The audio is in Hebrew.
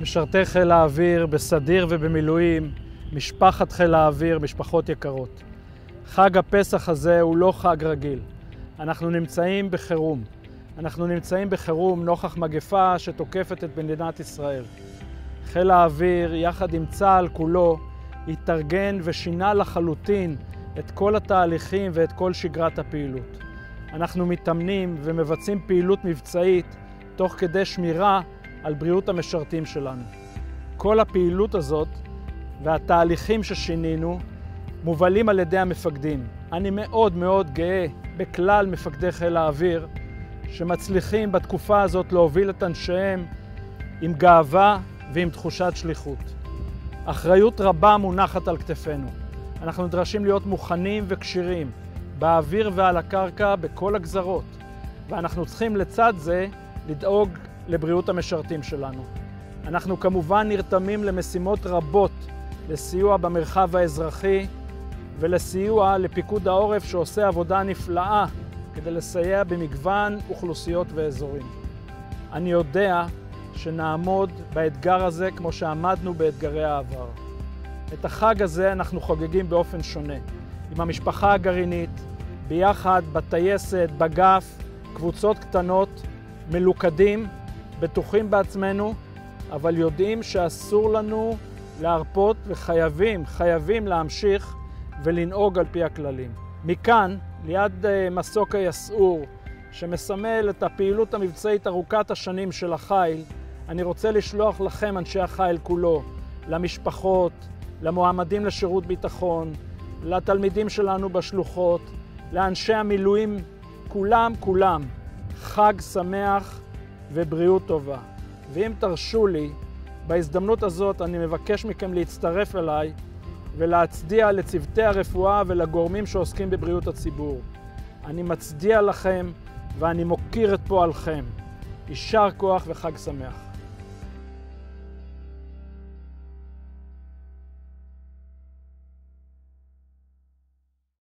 משרתי חיל האוויר בסדיר ובמילואים, משפחת חיל האוויר, משפחות יקרות. חג הפסח הזה הוא לא חג רגיל. אנחנו נמצאים בחירום. אנחנו נמצאים בחירום נוכח מגפה שתוקפת את מדינת ישראל. חיל האוויר, יחד עם צה"ל כולו, התארגן ושינה לחלוטין את כל התהליכים ואת כל שגרת הפעילות. אנחנו מתאמנים ומבצעים פעילות מבצעית תוך כדי שמירה על בריאות המשרתים שלנו. כל הפעילות הזאת והתהליכים ששינינו מובלים על ידי המפקדים. אני מאוד מאוד גאה בכלל מפקדי חיל האוויר שמצליחים בתקופה הזאת להוביל את אנשיהם עם גאווה ועם תחושת שליחות. אחריות רבה מונחת על כתפינו. אנחנו נדרשים להיות מוכנים וכשירים באוויר ועל הקרקע בכל הגזרות, ואנחנו צריכים לצד זה לדאוג לבריאות המשרתים שלנו. אנחנו כמובן נרתמים למשימות רבות לסיוע במרחב האזרחי ולסיוע לפיקוד העורף שעושה עבודה נפלאה כדי לסייע במגוון אוכלוסיות ואזורים. אני יודע שנעמוד באתגר הזה כמו שעמדנו באתגרי העבר. את החג הזה אנחנו חוגגים באופן שונה, עם המשפחה הגרעינית, ביחד, בטייסת, בגף, קבוצות קטנות, מלוכדים, בטוחים בעצמנו, אבל יודעים שאסור לנו להרפות וחייבים, חייבים להמשיך ולנהוג על פי הכללים. מכאן, ליד אה, מסוק היסעור, שמסמל את הפעילות המבצעית ארוכת השנים של החיל, אני רוצה לשלוח לכם, אנשי החיל כולו, למשפחות, למועמדים לשירות ביטחון, לתלמידים שלנו בשלוחות, לאנשי המילואים, כולם, כולם, חג שמח ובריאות טובה. ואם תרשו לי, בהזדמנות הזאת אני מבקש מכם להצטרף אליי ולהצדיע לצוותי הרפואה ולגורמים שעוסקים בבריאות הציבור. אני מצדיע לכם ואני מוקיר את פועלכם. יישר כוח וחג שמח.